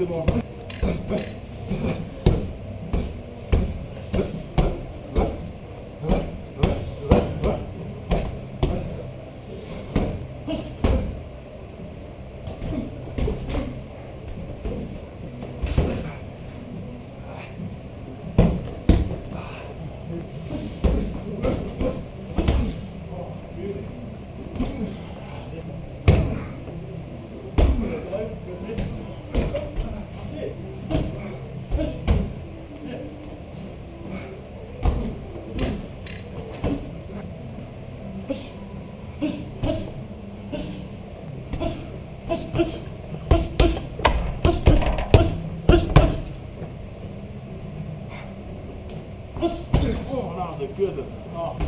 くも。It's going out of the good of oh.